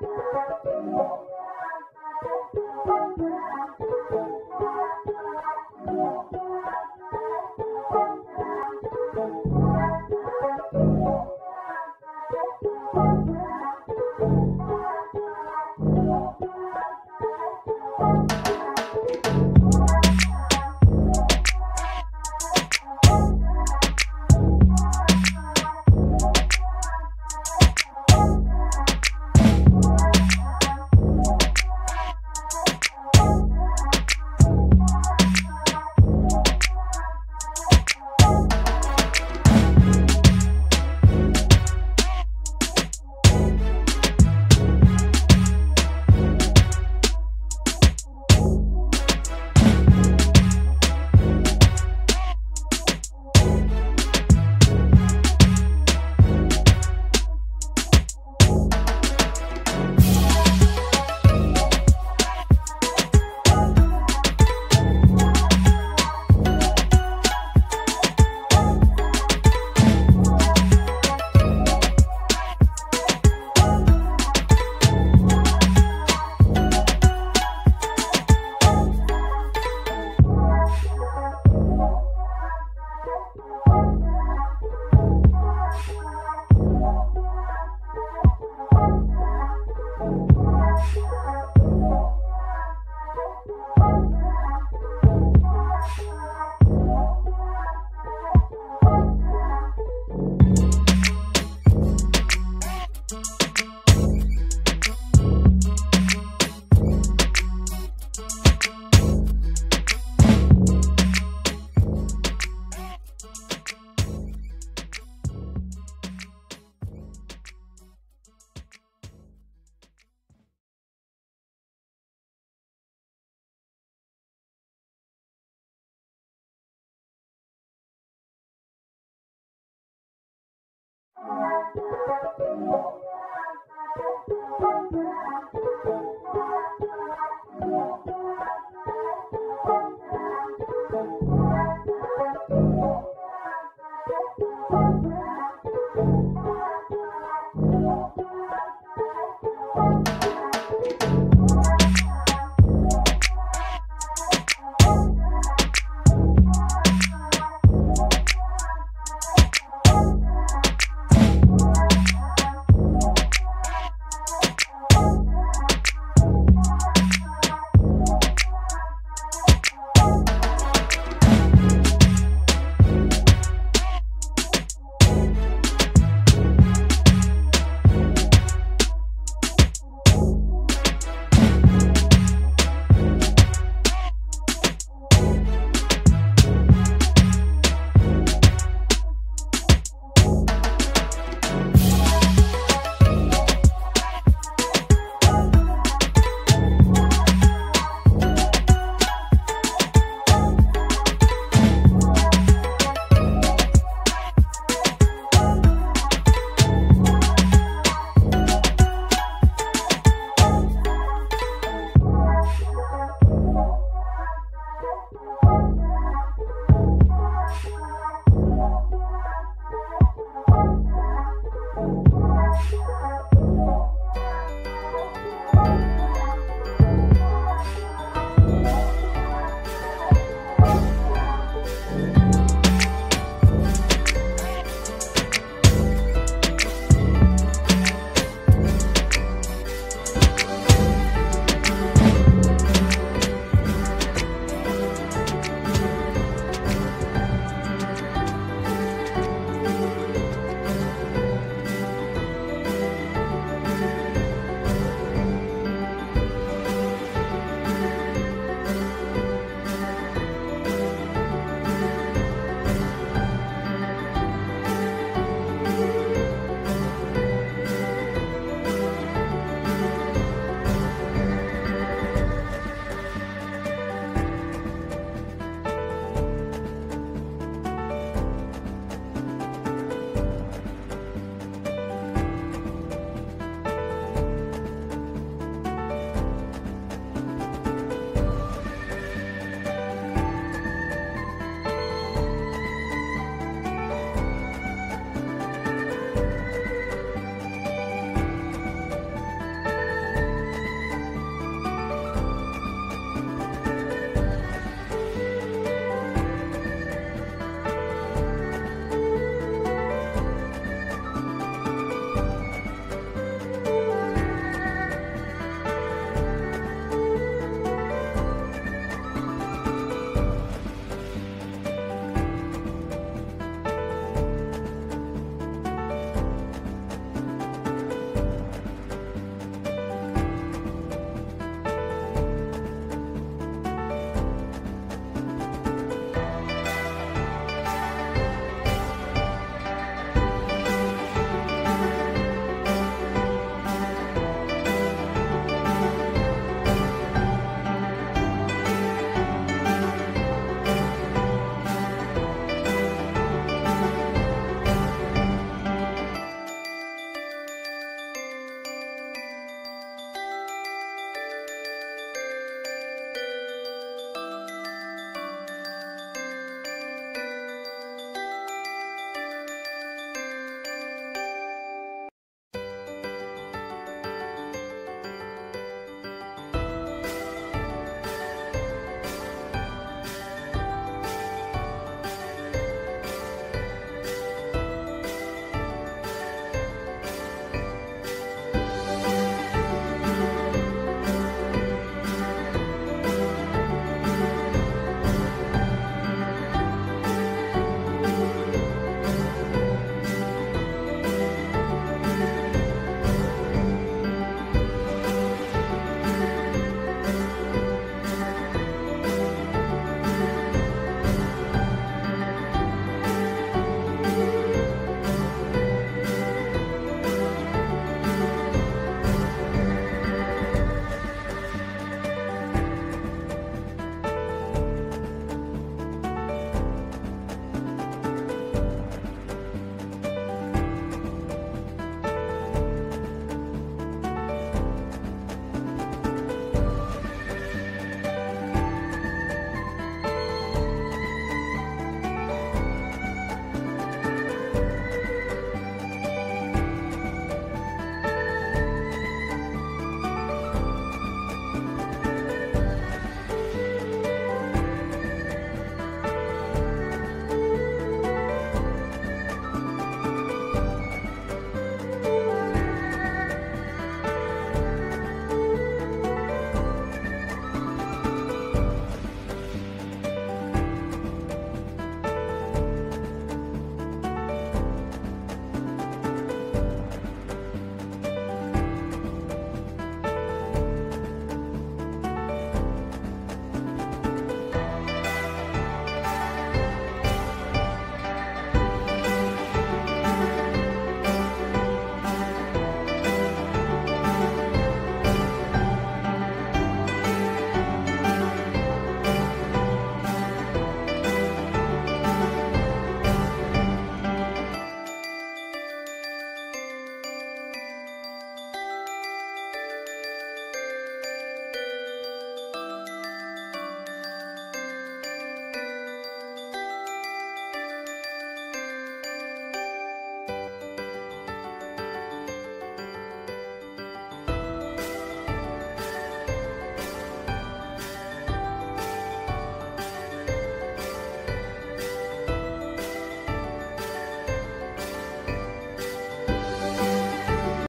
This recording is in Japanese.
Música はあ。